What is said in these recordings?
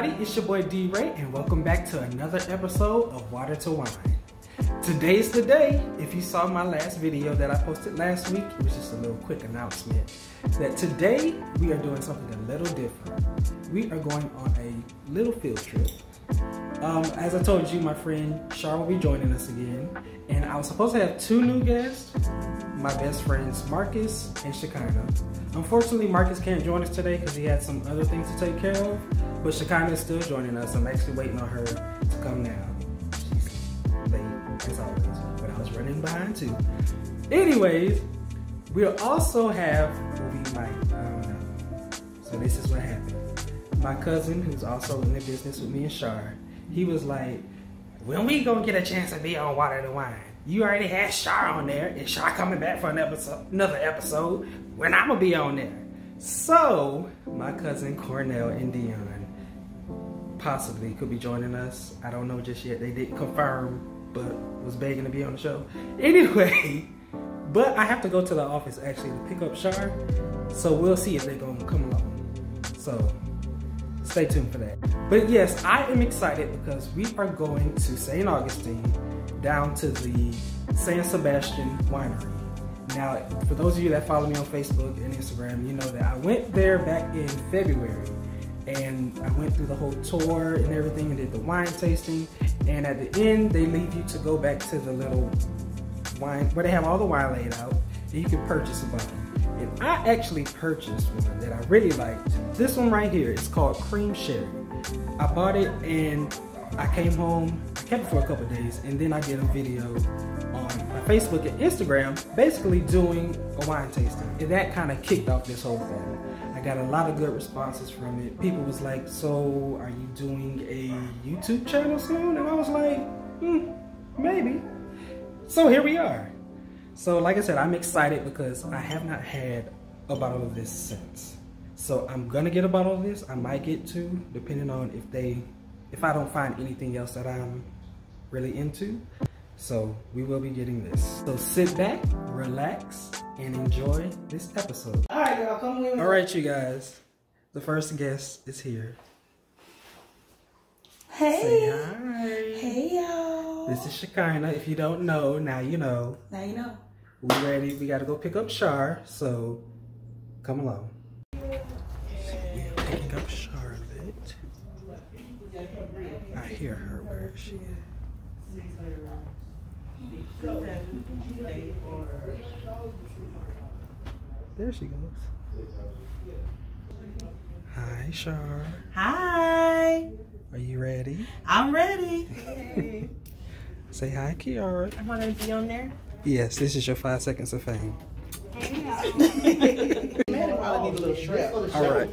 everybody, it's your boy D Rey, and welcome back to another episode of Water to Wine. Today's the day. If you saw my last video that I posted last week, it was just a little quick announcement that today we are doing something a little different. We are going on a little field trip. Um, as I told you, my friend Char will be joining us again, and I was supposed to have two new guests, my best friends Marcus and Shekinah. Unfortunately, Marcus can't join us today because he had some other things to take care of, but Shekinah is still joining us. I'm actually waiting on her to come now. She's late, as always, but I was running behind too. Anyways, we'll also have, might, I don't. So this is what happened. My cousin, who's also in the business with me and Shar, he was like, when we gonna get a chance to be on Water to Wine? You already had Shar on there, and Shar coming back for an episode, another episode when I'm gonna be on there. So, my cousin Cornell and Dion possibly could be joining us. I don't know just yet. They didn't confirm, but was begging to be on the show. Anyway, but I have to go to the office actually to pick up Shar. So we'll see if they're gonna come along. So stay tuned for that. But yes, I am excited because we are going to St. Augustine down to the San Sebastian Winery. Now, for those of you that follow me on Facebook and Instagram, you know that I went there back in February and I went through the whole tour and everything and did the wine tasting. And at the end, they leave you to go back to the little wine where they have all the wine laid out and you can purchase a bottle. And I actually purchased one that I really liked. This one right here is called Cream Sherry. I bought it and I came home, I kept it for a couple days, and then I did a video on my Facebook and Instagram basically doing a wine tasting. And that kind of kicked off this whole thing. I got a lot of good responses from it. People was like, so are you doing a YouTube channel soon? And I was like, hmm, maybe. So here we are. So like I said, I'm excited because I have not had a bottle of this since. So I'm gonna get a bottle of this. I might get two, depending on if they, if I don't find anything else that I'm really into. So we will be getting this. So sit back, relax, and enjoy this episode. All right, y'all, come with me. All right, you guys. The first guest is here. Hey. Say Hey. hi. Hey, y'all. This is Shekinah. If you don't know, now you know. Now you know. We ready? We gotta go pick up Shar, so come along. We're picking up Charlotte. I hear her. Where is she? There she goes. Hi, Shar. Hi. Are you ready? I'm ready. Say hi, Kiara. I'm gonna be on there. Yes, this is your five seconds of fame. All right.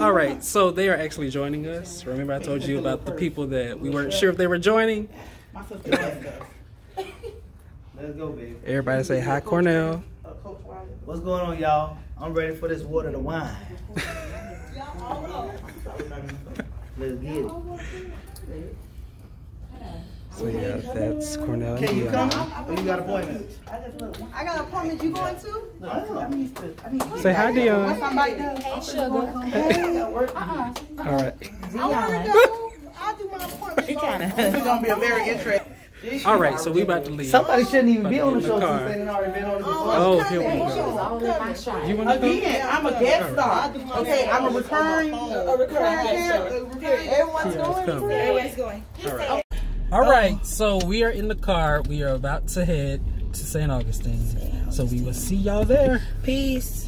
All right, so they are actually joining us. Remember, I told you about the people that we weren't sure if they were joining. Let's go, baby. Everybody say hi, Cornell. What's going on, y'all? I'm ready for this water to wine. Let's get it. So yeah, that's Cornell. Can you Dion. come? Or you got appointments? I got an appointment. You going to? Say hi, Dion. Somebody does. Hey, sugar. Uh-uh. All right. I want to go. I'll do my appointment. This is gonna be a very interesting. All right, so we about to leave. Somebody shouldn't even be on the get show the since they didn't already been on it before. Oh, oh, here we go. Only. You want to go? Again, I'm a guest star. Okay, I'm a recurring, a recurring character. Everyone's going. Everyone's going. All right. All um, right, so we are in the car. We are about to head to St. Augustine. So we will see y'all there. Peace.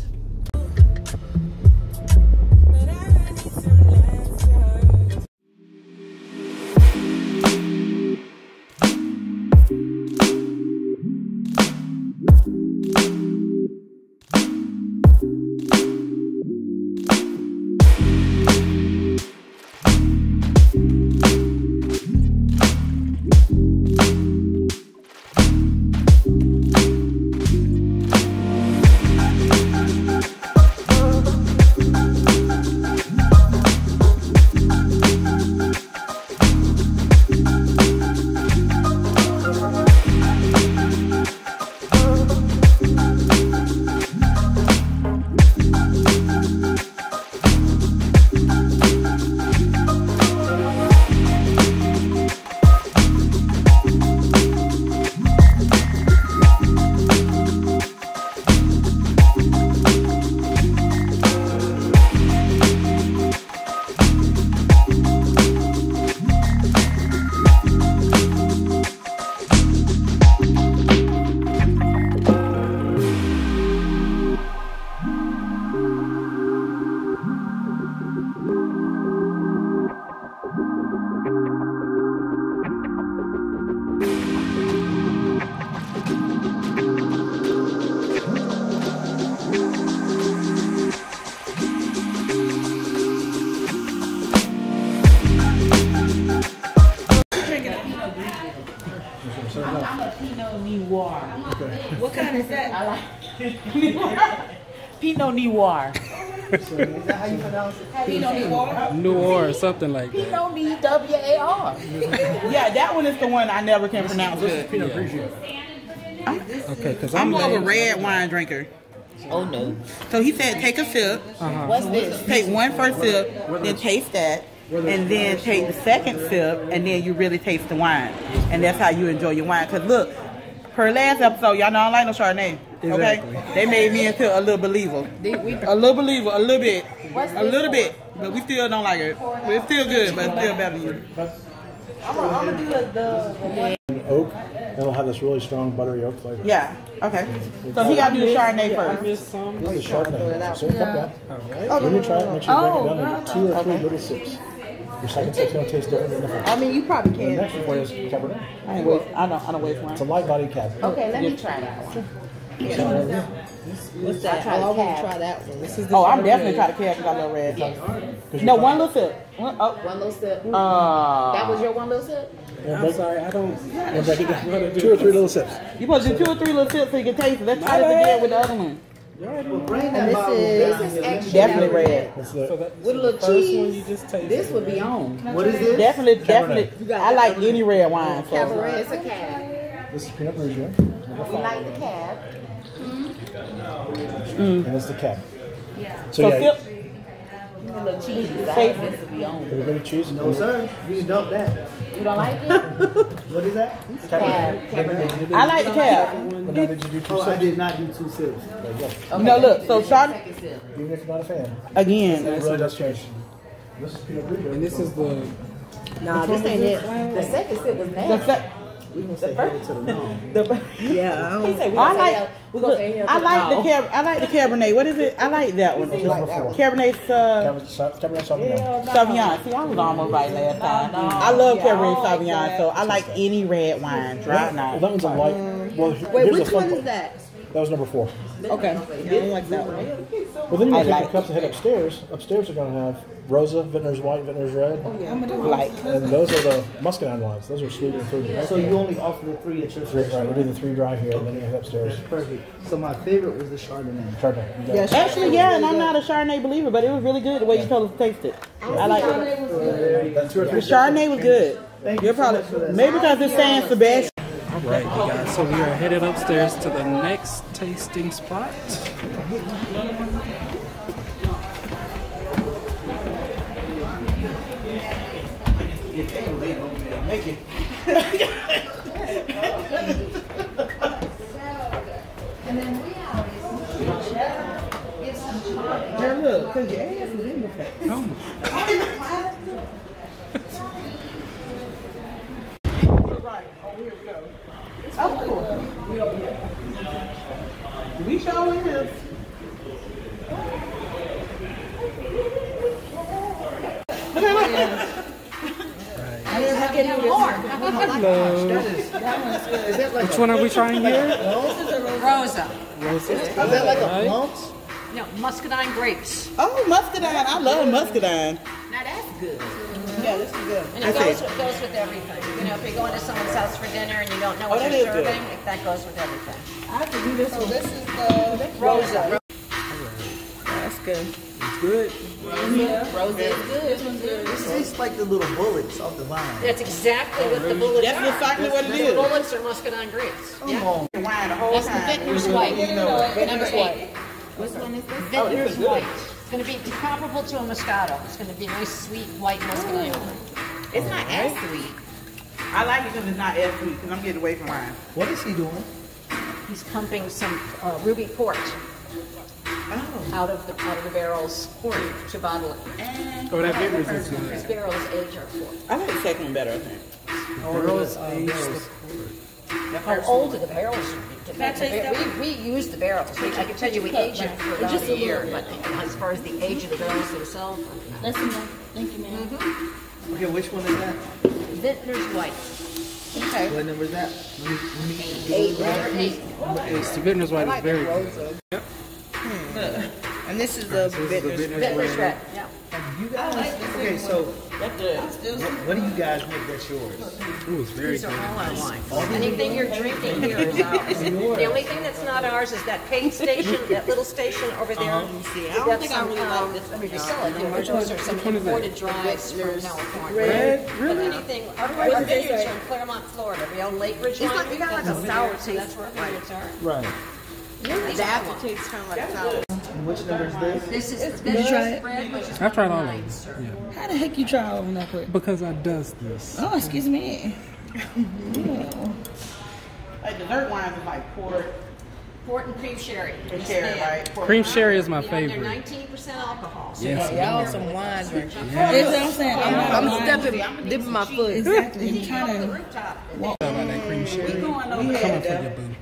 I'm a Pinot Noir. What kind is that? I like Pinot Noir. Is that how you pronounce it? Pinot Noir. New or something like that. Pinot Noir, W A R. Yeah, that one is the one I never can pronounce good. Okay, because I'm I'm more of a red wine drinker. Oh no. So he said take a sip, uh-huh. What's this? take one first sip, then taste that, and then take the second sip, and then you really taste the wine. And that's how you enjoy your wine. Because look, per last episode, y'all know I don't like no Chardonnay. Okay? They made me into a little believer. A little believer, a little bit. A little bit. But we still don't like it. But it's still good, but still better than you. I'm gonna do the, the oak, and it'll have this really strong buttery oak flavor. Yeah. Okay. So he got to do the Chardonnay I first. missed some. This is Chardonnay. So cup that. When you try it, make sure you break it down into two or three little sips. Your second sip's gonna taste different than the first. I mean, you probably The can. next one is Cabernet. I ain't waste. I don't. I don't waste It's a light bodied Cabernet. Okay, let me try that one. Yeah. What's that? Oh, I want to try that one. This is Oh, I'm definitely trying to catch because I love red. No, one little sip. One little sip. uh, That was your one little sip? I'm sorry, I don't. And break it down. Two or three little sips. you supposed to do two or three little sips so you can taste it. Let's try this again with the other one. Well, bring that this bottle is- down here. Let me- Definitely red. That's So that, With a little first one cheese. you just tasted. This would be on. What is this? Definitely, definitely. I like any red wine. So. Cabaret. It's a cab. this is Pinot Grigio. We like the cab. Mm. And it's the Cab. So, So yeah, sip. With a little cheese. Taste. This would be on. everybody choose. No, sir. You can dump that. You don't like it? What is that? Cab. Cabaret. I like the cab. But now did you do two Oh, I did not do two sips. There you. No, look. So Chard Second sip. Even if you're not a fan, again. it really does change. This is Pinot And this is the. Nah, this ain't it. The second sip was The nasty. Sec- We gonna say hail to the no. the- Yeah, I don't. He I like. We're gonna Look, say here. I like the cab. I like the Cabernet. What is it? I like that one. Cabernet uh, Cabernet Cabernet Sauvignon. Sauvignon. See, I was almost right last time. I love Cabernet Sauvignon, so I like any red wine. Dry Well, not. that one's a light. Well, Wait, which one is that? That was number four. Okay. I don't like that one. Well, then you I can take like your cups and head upstairs. Upstairs are going to have Rosa, Vintner's White, Vintner's Red, oh, Like. and those are the muscadine wines. Those are sweet and fruity. So you only offer the three at your Right, station. we're doing the three dry here, and then you head upstairs. Perfect. So my favorite was the Chardonnay. Chardonnay. You got it. Actually, yeah, and I'm not a Chardonnay believer, but it was really good the way you told us to taste it. I like it. That two or The Chardonnay was good. Thank You're probably maybe because it's San Sebastian. All right, you guys. So we are headed upstairs to the next tasting spot. Girl, look, cause your ass is in the face. Oh, cool. We sure is. Look at Hello. Which one are we trying here? Rosa. Is that like a plum? No, muscadine grapes. Oh, muscadine. I love muscadine. Now that's good. Yeah, this is good. And it goes with, goes with everything. You know, if you're going to someone's house for dinner and you don't know oh, what Oh, that they're is good. serving, if that goes with everything. I have to do this one. This is the Rosa. That's good. It's good. Rosa is good. This tastes like the little bullets off the vine. That's exactly what the bullets That's are. exactly what it The bullets are muscadine grapes. Yeah. Come on. Wine the whole That's the. Vintner's White. Number eight. Which one is this? Vintner's White. It's going to be comparable to a Moscato. It's going to be a nice, sweet, white muscadine. It's not as sweet. I like it because it's not as sweet because I'm getting away from wine. What is he doing? He's pumping some uh, ruby port out of the out of the barrels to bottle it. Oh, that Vintners is These barrels age our port. I like the second one better, I think. Girls uh. How old are the barrels? The- the- We, we use the barrels. We- I can tell you we age them for about a year, but as far as the age of the barrels themselves, That's enough. Thank you, ma'am. Okay, which one is that? Vintner's White. Okay. What number is that? Let me, let me Eight, number eight. It's the Vintners White is very good. Yep. And this is the This is the bitters. Vintners Vintner's White. Red, yeah. You guys, okay, so That's good. What do you guys think that's yours? Ooh, it's very These good. are all our wine. Anything you're drinking here is ours. The only thing that's not ours is that paint station, that little station over there. Uh-huh. I don't think I really like um, this. I mean, we sell it, and those are some imported dries from California. Red? But Really? anything, our our vineyards are in Clermont, Florida. We own Lake Ridge Wine. like- we got like a sour vineyard, so That's where our vineyards are. Right. The aftertaste kind of like sour. And which number is this? This is the Did you try it? bread, which is I've tried all of them. Yeah. How the heck you try all of them that quick? Because I does this. Oh, excuse me. Like dessert wines is like port Port and cream sherry. and cherry, right? Port Cream sherry is my Yeah, they're favorite. nineteen percent alcohol. So Yes. Y'all some wine drinkers. That's what I'm saying. I'm, I'm stepping, dipping my foot. Exactly. I'm the trying to. rooftop. How about that cream sherry? going over Coming there. for you, boo.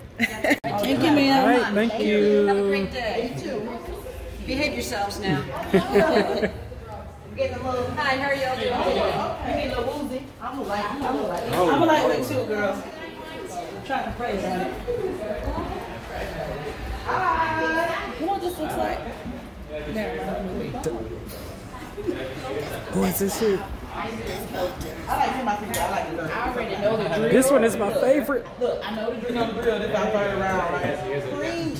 Thank you, All ma'am. right, thank Have a you. great day. Behave yourselves now. Hi, how are y'all doing? Oh, I'm a lightweight oh. too, girl. I'm trying to pray about it. You know what this looks like? Never mind. Oh, is this it? I like him, I think I like dessert. This one is my favorite. Look, I know the drink on the grill. This is our third round, right? Cream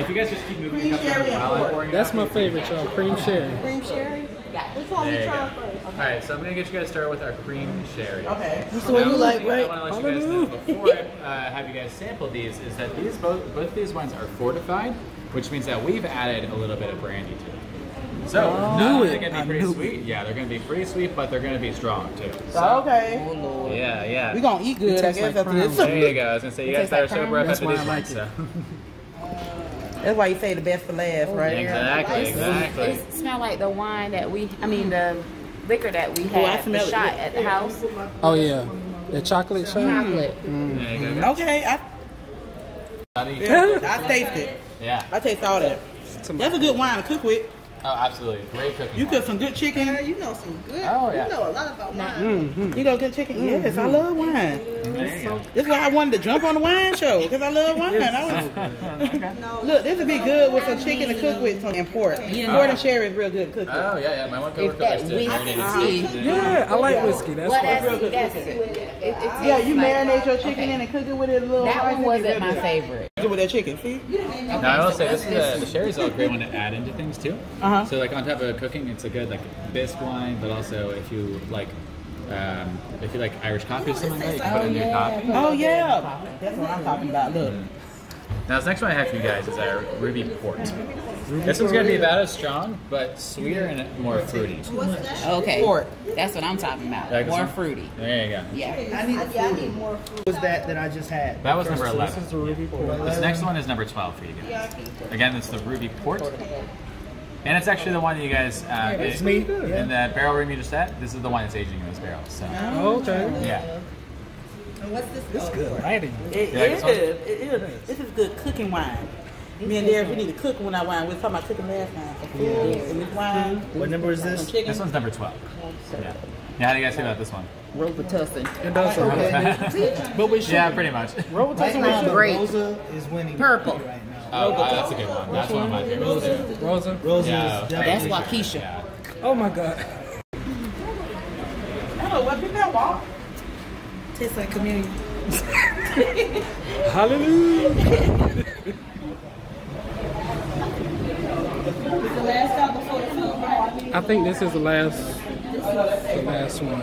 If you guys just keep moving Cream up sherry while I'm pouring That's my favorite, y'all. Cream sherry. Cream sherry? Which one There we you trying go. first? All right, so I'm gonna get you guys started with our cream sherry. Okay. This the one you like, I right? want to let you guys know before I uh, have you guys sample these is that these both both of these wines are fortified, which means that we've added a little bit of brandy to them. So not only it. are they gonna I be pretty knew sweet, yeah, they're gonna be pretty sweet, but they're gonna be strong too. So, Okay. Yeah, yeah. We gonna eat good, I guess, like after this. there you go. I was gonna say you guys better sober up That's after why this like. So. That's why you say the best for last, right? Exactly, exactly. It smell like the wine that we, I mean, the liquor that we Oh, I had, the smell it. shot at the house. Oh, yeah. The chocolate shot? Chocolate. There you go. Okay, I, Buddy. I taste it. Yeah. I taste all that. That's a good wine to cook with. Oh, absolutely. Great cooking. You cook some good chicken. You know some good. Oh, yeah. You know a lot about wine. Mm-hmm. You know good chicken. Mm-hmm. Yes, I love wine. There you go. That's why I wanted to jump on the wine show because I love wine. I was, look, this would be good with some chicken to cook with some and pork. Pork and sherry is real good cooking. Oh yeah, yeah. My one If coworker that likes to whiskey, marinate it. Yeah, I like whiskey. That's well, real good cooking. it, it, Yeah, you like- marinate your chicken okay. in and cook it with it a little. That one wasn't my real good. favorite. Do with that chicken. See? Now I will say this is a, the sherry's a great one to add into things too. Uh-huh. Uh-huh. So like on top of cooking, it's a good like bisque wine, but also if you like. Um, if you like Irish coffee or something like that, you can put it in your coffee. Oh yeah, that's what I'm talking about. Look, Now, this next one I have for you guys is our Ruby Port. This one's going to be about as strong, but sweeter and more fruity. Okay. Port. That's what I'm talking about. Like More fruity. There you go. Yeah. I need, yeah, I need more food. What was that that I just had? That was number This 11. is the Ruby Port. This next one is number 12 for you guys. Again, it's the Ruby Port. And it's actually the one that you guys, uh, It's it- me. in the barrel room you just had, this is the one that's aging in this barrel. So, Oh, okay. yeah. This good lighting. it, it this is. one? It is. This is good cooking wine. Me and Derek, we need to cook when I wine. We were talking about cooking last time. For food and this wine. What number is this? This one's number 12. Yeah. Yeah, how do you guys feel about this one? Robitussin. It does sound good. But we should. Yeah, pretty much. Robitussin with sugar. Great. Rosa is winning Purple. right now. Oh, that's a good one. That's one of my favorites too. Rosa. Rosa Yeah, is That's definitely. Waukesha. Yeah. Oh, my God. Hello, what people that walk? Tastes like communion. Hallelujah. The last stop before the food, right? I think this is the last, the last one.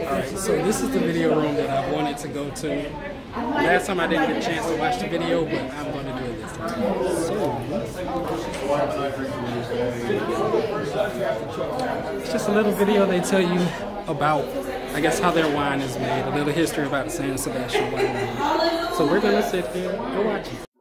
Alright, so this is the video room that I wanted to go to. Last time I didn't get a chance to watch the video, but I'm going to it's just a little video they tell you about, I guess, how their wine is made, a little history about the San Sebastian wine. So we're going to sit here and watch it.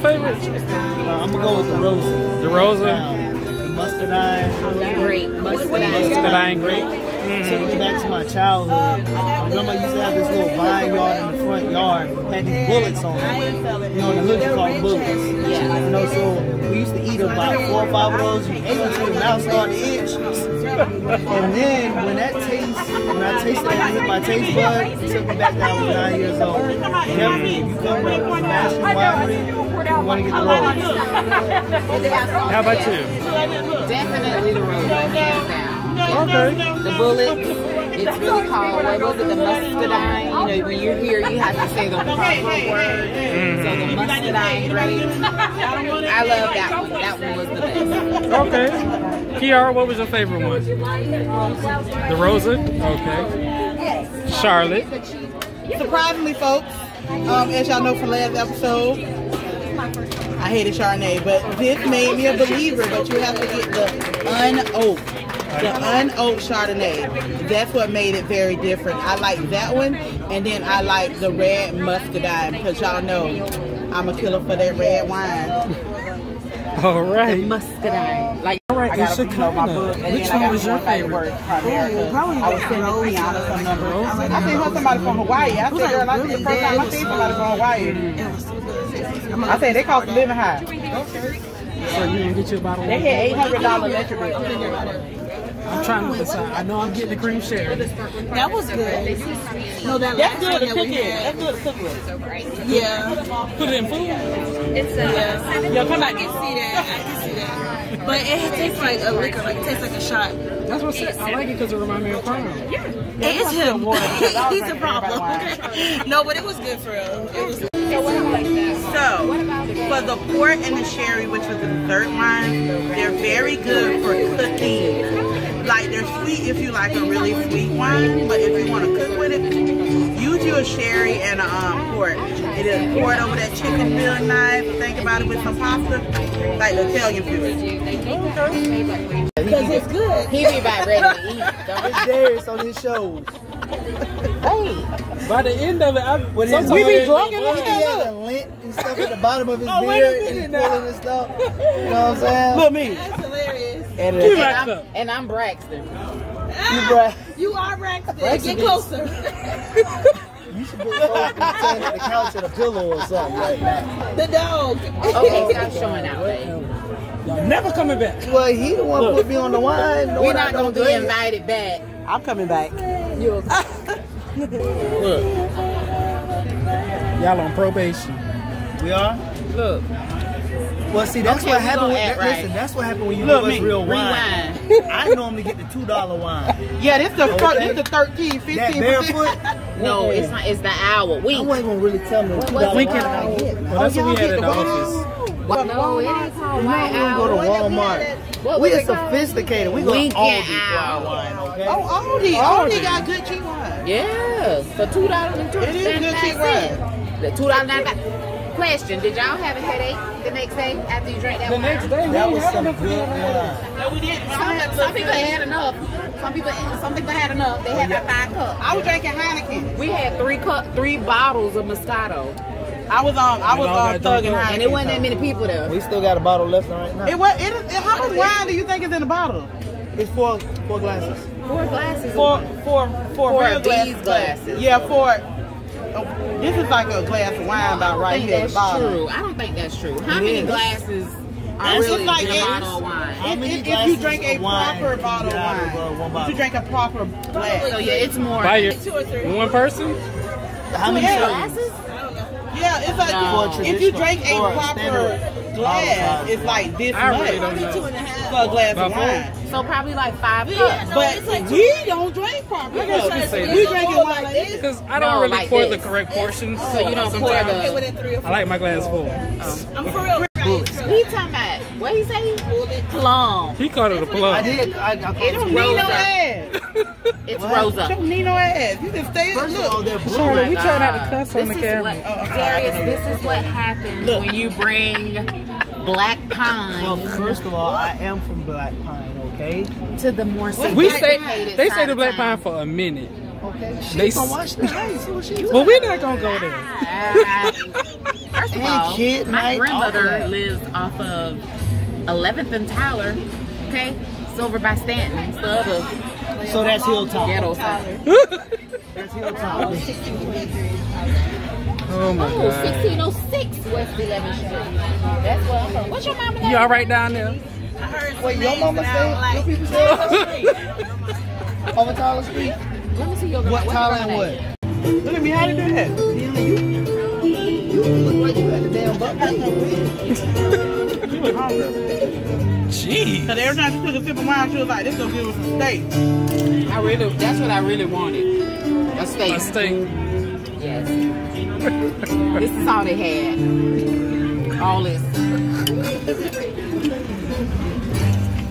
Which one was your favorite? Uh, I'm gonna go with the Rosa. The Rosa? The mustardine. Great. Muscadine grape. Took me back to my childhood. My grandma used to have this little vineyard in the front yard. Had these bullets on it. You know, the hood you call them bullets. Yeah. You know, so we used to eat about four or five of those. You ate until your mouth started to itch. And then when that taste, when I tasted it, it hit my taste bud, it took me back to I was nine years old. Definitely, if you come to National Winery, you want to get the Rosa. How about you? Definitely the road. hands down. Okay. The bullet. It's really called, what was it, the muscadine? You know, when you're here, you have to say the proper word. Mm. So the muscadine grape. I love that one. That one was the best. Okay. Kiara, what was your favorite one? The Rosa? Okay. Charlotte? Surprisingly, folks, um, as y'all know from last episode, I hated Chardonnay, but this made me a believer. But you have to get the unoaked, the unoaked Chardonnay. That's what made it very different. I like that one, and then I like the red muscadine because y'all know I'm a killer for that red wine. All right. Muscadine. Like, All right, I got it's a my book, and Which one was your one by the favorite? word Primerica. Oh, I was sending Tiana some numbers. I sent her somebody from Hawaii. I said, girl, I think the first time I seen somebody from Hawaii. I said they cost a living high. So you gonna get your bottle? They had eight hundred dollar electric bill. I'm trying to decide. I know I'm getting the cream sherry. That was good. No, that That's last good one to that cook we had. That's good to. Yeah. Put it in food. It's uh, a. Yo, come I back. can see that. I can see that. But it tastes like a liquor. Like it tastes like a shot. That's what I said. I like it because it reminds me of prom. It's him. He's the problem. no, but it was good for real. It was. good. So, for the port and the sherry, which was the third wine, they're very good for cooking. Like they're sweet if you like a really sweet wine, but if you want to cook with it, use a sherry and a um, port. It is poured over that chicken filling knife. Think about it with some pasta, like the Italian food. Because it's good. he be about ready to eat. Don't It's Darius on his shows. Hey, by the end of it, I, When his sometimes We be I- drunk and He look had at a lint and stuff at the bottom of his Oh, beard and minute now. pulling and stuff. You know what I'm saying? Look me. That's hilarious. And, You uh, I'm, up. and I'm Braxton. you, bruh, You are Braxton. Braxton Get closer. you should be standing at the couch at a pillow or something right now. the dog. Okay, stop showing out, babe. Never coming back. Well, he the one put me on the wine. The We're not gonna don't be drink. invited back. I'm coming back. You. Look, Y'all on probation. we are. Look, Well, see, that's Okay, what happened. gonna When, listen, that's what happened when you Look give us me, real wine. rewind. I normally get the two dollar wine. Yeah, this the Okay. this the 13, 15 That barefoot. No, it's not. It's the owl. I Wink. wasn't gonna really tell me the two dollar We can- I. Well, that's what we had at the office. No, it ain't called We white don't go to. Walmart. What We are sophisticated. We go to Aldi and for our wine, okay? Oh, Aldi. Aldi got good cheap wine. Yeah, for two dollars and It is good cheap cents. The two dollars ninety five. Question: Did y'all have a headache the next day after you drank that The wine? next day, we That was had some enough good to wine. No, we didn't. Some, some people had enough. Some people, some people had enough. They had oh, about five cups. I was drinking Heineken. We had three cup, three bottles of Moscato, I was on. I was uh, all on got and. Heineken. and it wasn't that many people there. We still got a bottle left right now. It was. It is. How much wine do you think is in the bottle? It's four four glasses. Four glasses. Four, four, four, Four real of these glasses. glasses. Yeah, four. oh, this is like a glass of wine I about right here that's true. I don't think that's true. How It many is. glasses are It's really like in a bottle of wine? If, if, if you drink a wine proper bottle of get out of, one wine, bottle? if you drink a proper glass. So yeah, it's more. By your Two or three. one person? How many Yeah. glasses? Yeah, it's like No. If you drink a proper glass, bottle it's like this I much really don't. Two and a half. for a glass of wine. So probably like five Yeah, cups. no, But it's like we don't drink proper. I guess you say We drink drinking wine like this. Because I don't No, really like pour this. the correct portions. So you don't pour Sometimes Okay, the. within three or I like my glass full. I'm for real. He talking about what he say? Plum. He called it a plum. did. I, I It's Don't need no ass. It's What? Rosa. Don't need no ass. You can stay. First of all, Look. they're blue. Charlotte, we oh my try not to God. cuss on This the is camera. What, oh, Darius, this is what happens when you bring black Pine. Well, first of all, I am from Black Pine, okay? to the more We say they say the black pine for a minute. Okay. They She from s- Washington Heights. See Well, we're not gonna go there. First of Any all, kid my night, all grandmother that. lives off of 11th and Tyler. Okay, it's over by Stanton. It's the So that's Hilltop. ghetto side. That's Hilltop. Oh, oh, oh my Oh, god. 1606 West 11th Street. That's where I'm from. What's your mama name? You all right down there? Wait, your mama stay? Your people stay on the street? Over Tyler Street? Let me see your What, Tyler your and what? Look at me, how you do that? She was hungry. Jeez. Cause every time she took a sip of wine, she was like, this gonna give us some steak. I really, that's what I really wanted. A steak. A steak. Yes. this is all they had. All this.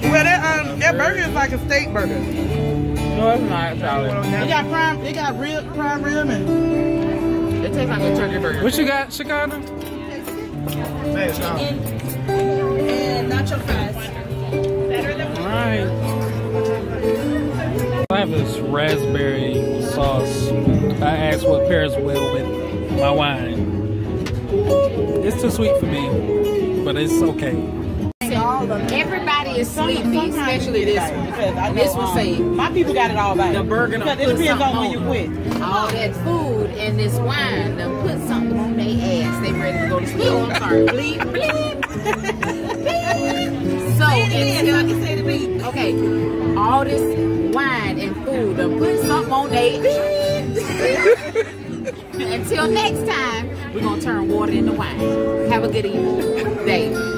Well, that um, that burger is like a steak burger. No, it's not, Charlie. They got prime, it got real prime rib and It tastes like a turkey burger. What you got, Chicago? And nacho fries. Alright. I have this raspberry sauce. I asked what pairs well with my wine. It's too sweet for me, but it's okay. Everybody is sleepy, especially this one. Because This one um, say my people got it all back. the burger done Because it put depends on something when you on quit. all that food and this wine done put something on their ass. They ready to go to sleep. Oh, I'm sorry. Bleep, bleep. so until the beat. okay, all this wine and food done put something on their Until next time, we're gonna turn water into wine. Have a good evening. Day.